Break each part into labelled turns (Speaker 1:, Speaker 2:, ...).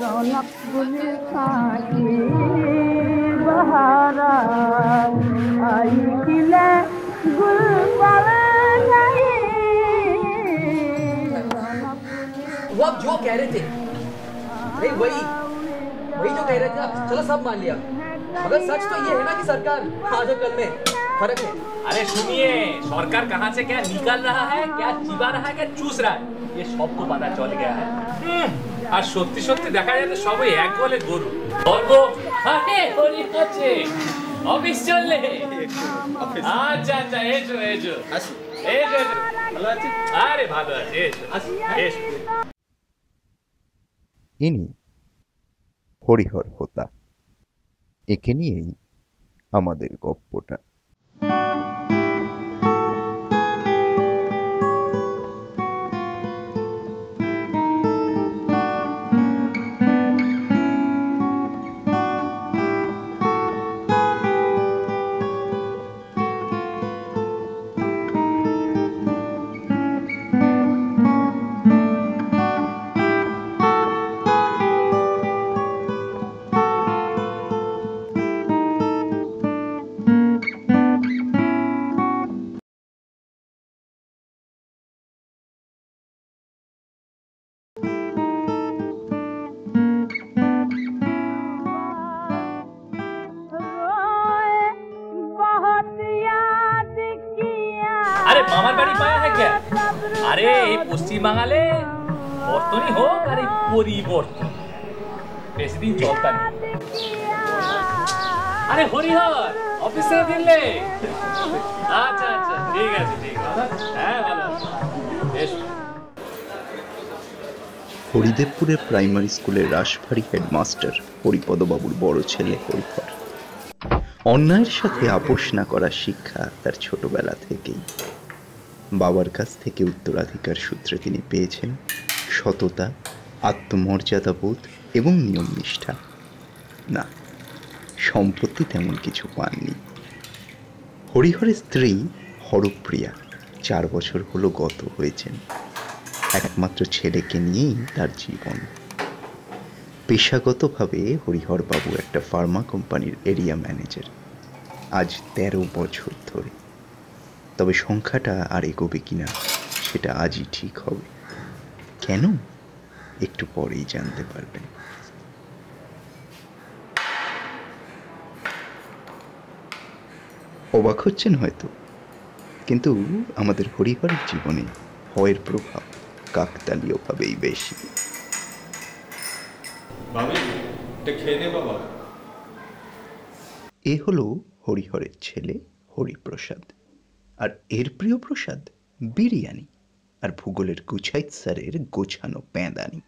Speaker 1: रौनक आई गई।
Speaker 2: वो आप जो कह रहे थे, नहीं, वही वही जो कह रहे थे चलो सब मान लिया। मगर सच तो ये है ना कि सरकार आज और कल में फर्क है
Speaker 3: আরে শুনিয়ে সরকার কাহা से क्या निकाल रहा है क्या चिबा रहा है क्या चूस रहा है ये सबको पता चल गया है হুম, আর সত্যি সত্যি দেখা যায় যে সবাই এক বলে গরু গর্ব আরে হরি হচ্ছে অফিস চললে আচ্ছা আচ্ছা এসো এসো এসো এসো ভালো আছি আরে ভালো আছে এসো এসো
Speaker 4: ইনি হরিহর হোতা একে নিয়েই আমাদের গপ্পটা।
Speaker 3: মামার বাড়ি পায়া হ্যাঁ क्या আরে, এই পশ্চিম বাঙালে বর্তনই হোক আর এই পরিবর্তন। বেশি দিন চলতা আরে, হরিহর অফিস ফিরলে? আচ্ছা আচ্ছা ঠিক আছে ঠিক আছে। হ্যাঁ ভালো আছি। এসো
Speaker 4: হরিদেবপুরের প্রাইমারি স্কুলের রাসভারী হেডমাস্টার হরিপদবাবুর বড় ছেলে হরিহর। অন্যায়ের সাথে আপোষ না করার শিক্ষা তার ছোটবেলা থেকেই। বাবার কাছ থেকে উত্তরাধিকার সূত্রে তিনি পেয়েছেন সততা, আত্মমর্যাদাবোধ এবং নিয়ম নিষ্ঠা না, সম্পত্তি তেমন কিছু পাননি। হরিহরের স্ত্রী হরপ্রিয়া চার বছর হলো গত হয়েছেন। একমাত্র ছেলেকে নিয়েই তার জীবন। পেশাগতভাবে হরিহরবাবু একটা ফার্মা কোম্পানির এরিয়া ম্যানেজার। আজ তেরো বছর ধরে। তবে সংখ্যাটা আর এগোবে কিনা সেটা আজই ঠিক হবে। কেন? একটু পরেই জানতে পারবেন। অবাক হচ্ছেন হয়তো। কিন্তু আমাদের হরিহরের জীবনে হয়ের প্রভাব কাকতালীয়ভাবেই বেশি।
Speaker 5: নে
Speaker 4: এ হলো হরিহরের ছেলে হরিপ্রসাদ। আর এর প্রিয় প্রসাদ বিরিয়ানি আর ভূগোলের গুছাইত স্যারের গোছানো প্যাঁদানি।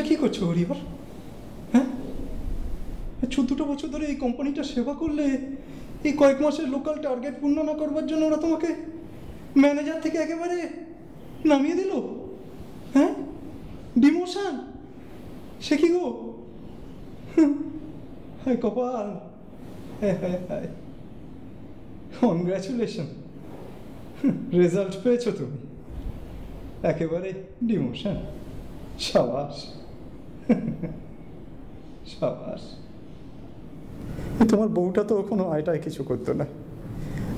Speaker 6: এটা কি করছ হরিবার হ্যাঁ? চোদ্দটা বছর ধরে এই কোম্পানিটা সেবা করলে এই কয়েক মাসের লোকাল টার্গেট পূর্ণ না করবার জন্য ওরা তোমাকে ম্যানেজার থেকে একেবারে নামিয়ে দিল? হ্যাঁ? ডিমোশন সে কি গো? হায় কপাল! হ্যাঁ হ্যাঁ হ্যাঁ! রেজাল্ট পেয়েছ তুমি। একেবারে ডিমোশন সাবাস! সাবাস। তোমার বউটা তো কোনো আয়টায় কিছু করতো না।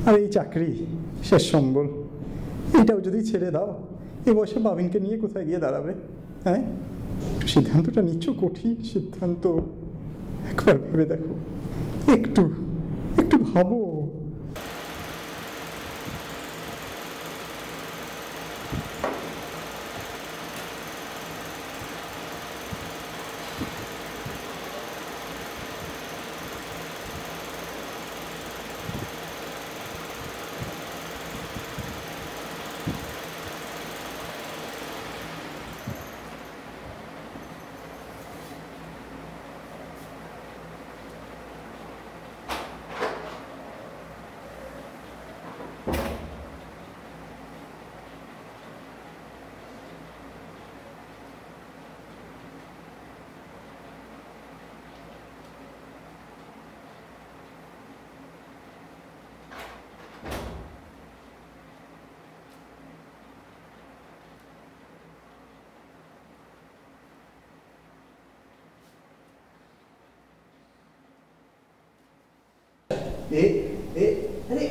Speaker 6: আর এই চাকরি, শেষ সম্বল এটাও যদি ছেড়ে দাও, এ বয়সে বাবিনকে নিয়ে কোথায় গিয়ে দাঁড়াবে? হ্যাঁ? সিদ্ধান্তটা নিচ্ছ কঠিন সিদ্ধান্ত। একবার ভেবে দেখো। একটু একটু ভাবো।
Speaker 7: আরে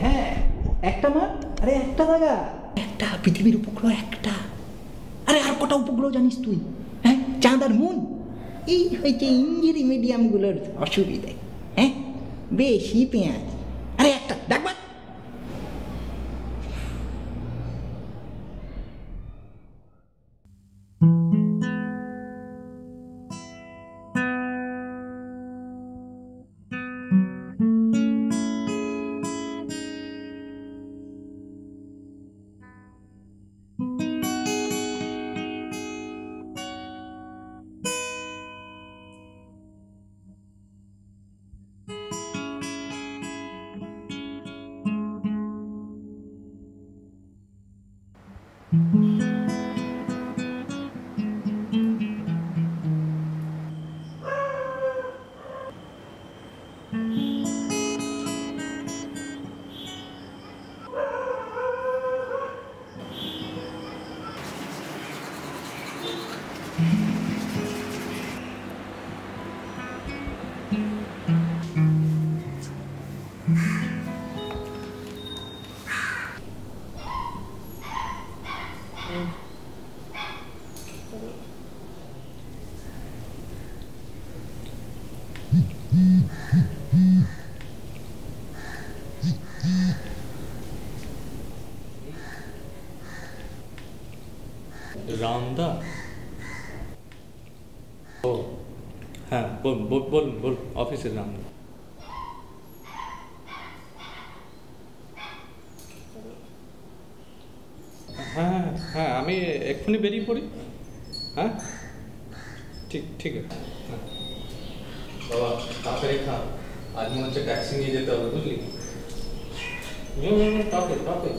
Speaker 7: হ্যাঁ একটা মা, আরে একটা দাগা একটা, পৃথিবীর উপগ্রহ একটা। আরে আর কটা উপগ্রহ জানিস তুই? হ্যাঁ চাঁদ আর মুন। এই হয়েছে ইঞ্জিরি মিডিয়ামগুলোর অসুবিধে হ্যাঁ? বেশি পেঁয়াজ।
Speaker 5: রামদা ও হ্যাঁ বলুন বল- বলুন বলুন অফিসের নাম। হ্যাঁ হ্যাঁ আমি এক্ষুনি বেরিয়ে পড়ি। হ্যাঁ? ঠিক ঠিক আছে। হ্যাঁ। বাবা তাড়াতাড়ি খা আজ মনে হচ্ছে ট্যাক্সি নিয়ে যেতে হবে বুঝলি? তাড়াতাড়ি তাড়াতাড়ি।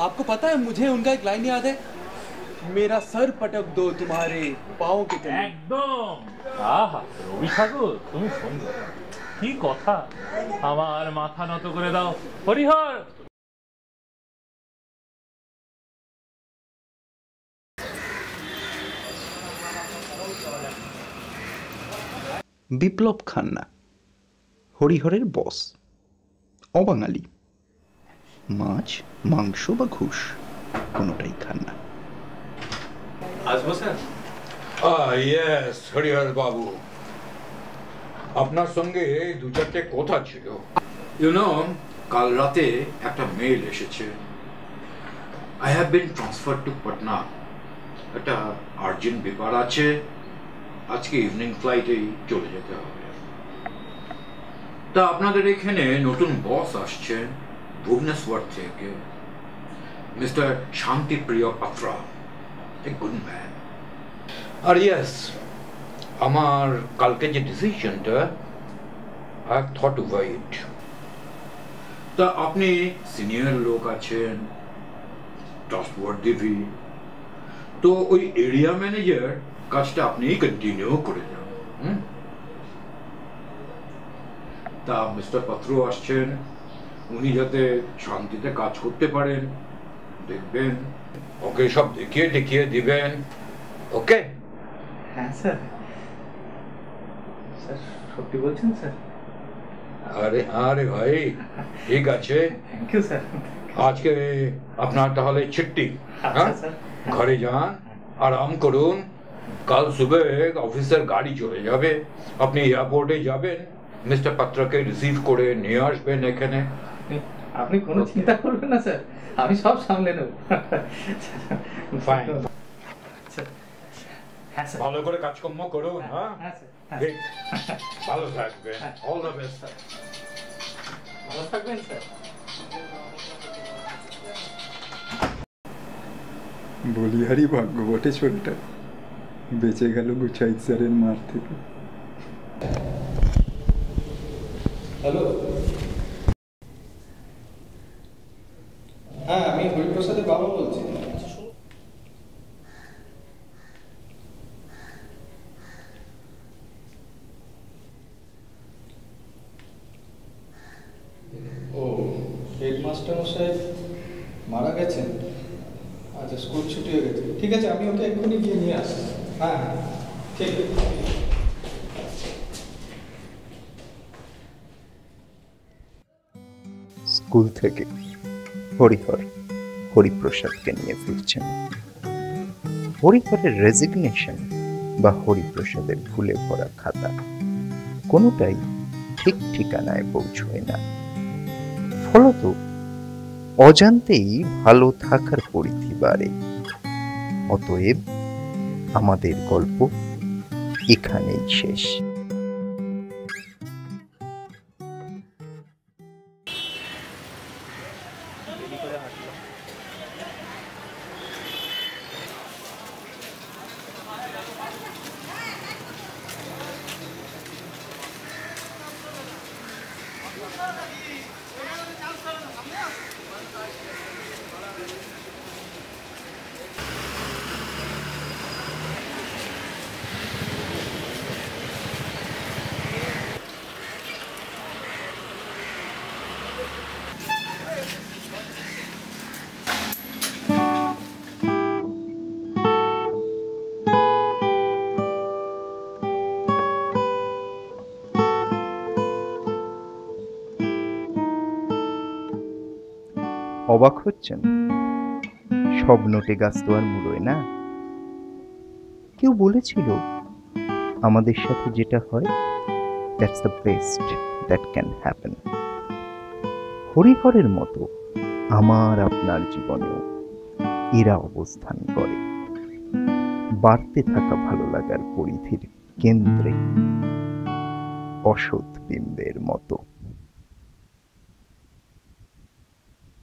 Speaker 2: आपको पता है मुझे उनका एक लाइन याद है मेरा सर पटक दो तुम्हारे पाँव के तले
Speaker 3: একদম আহা রবি ঠাকুর তুমি সুন্দর কি কথা আমার মাথা নত করে দাও হরিহর
Speaker 4: বিপ্লব খান্না হরিহরের বস অবাঙালি মাছ মাংস বা ঘুষ কোনোটাই খান না।
Speaker 3: আসব স্যার
Speaker 8: ইয়েস হরিহর বাবু। আপনার সঙ্গে দু চারটে কথা ছিল। ইউ নো কাল রাতে একটা মেল এসেছে। I have been transfer to Patna একটা আর্জেন্ট ব্যাপার আছে। আজকে ইভিনিং ফ্লাইটেই চলে যেতে হবে। তা আপনাদের এখানে নতুন বস আসছেন ভুবনেশ্বর থেকে mister Shantipriya Patra a good man R yes আমার কালকে যে ডিসিশনটা I have thought over it তা আপনি সিনিয়র লোক আছেন ট্রাস্টওয়ার্দি তো ওই এরিয়া ম্যানেজার কাজটা আপনি কন্টিনিউ করে যান হুম কর্তা মিস্টার পাত্র আসছেন উনি যাতে শান্তিতে কাজ করতে পারেন দেখবেন। ওকে সব দেখিয়ে দেখিয়ে দিবেন। ওকে?
Speaker 9: হ্যাঁ স্যার। স্যার সত্যি বলছেন স্যার?
Speaker 8: আরে আরে ভাই ঠিক আছে।
Speaker 9: Thank you sir.
Speaker 8: আজকে আপনার তাহলে ছুट्टी
Speaker 9: আচ্ছা স্যার।
Speaker 8: ঘরে যান আরাম করুন। কাল সুবে অফিসের গাড়ি চলে যাবে। আপনি এয়ারপোর্টে যাবেন। মিস্টার পাত্রকে রিসিভ করে নিয়ে আসবেন এখানে।
Speaker 9: আপনি- আপনি কোনো চিন্তা করবেন না স্যার। আমি সব সামলে নেব।
Speaker 8: Fine.
Speaker 9: স্যার হ্যাঁ স্যার।
Speaker 8: ভালো করে কাজকর্ম করুন হ্যাঁ
Speaker 9: হ্যাঁ? হ্যাঁ
Speaker 8: ঠিক ভালো থাকবেন। অল দ্য বেস্ট
Speaker 9: ভালো থাকবেন স্যার।
Speaker 5: বলিহারি ভাগ্য বটে ছোটটা। বেঁচে গেল গুছাইত স্যারের মার থেকে। হ্যালো হ্যাঁ আমি হরিপ্রসাদের বাবা বলছি ও হেডমাস্টার মশাই মারা গেছেন আচ্ছা স্কুল ছুটি হয়ে গেছে। ঠিক আছে, আমি ওকে এক্ষুনি গিয়ে নিয়ে আসছি। হ্যাঁ হ্যাঁ ঠিক। আছে
Speaker 4: স্কুল থেকে হরিহর হরিপ্রসাদকে নিয়ে ফিরছেন। হরিহরের রেজিগনেশন বা হরিপ্রসাদের ভুলে ভরা খাতা কোনোটাই ঠিক ঠিকানায় পৌঁছয় না। ফলত অজান্তেই ভালো থাকার পরিধি বাড়ে। অতএব আমাদের গল্প এখানেই শেষ। অবাক হচ্ছেন? সব নোটে গাছ তো আর মুড়োয় না। কেউ বলেছিল, আমাদের সাথে যেটা হয় that's the best that can happen হরিহরের মতো আমার আপনার জীবনেও এরা অবস্থান করে। বাড়তে থাকা ভালো লাগার পরিধির কেন্দ্রে অসৎ বিম্বের মতো।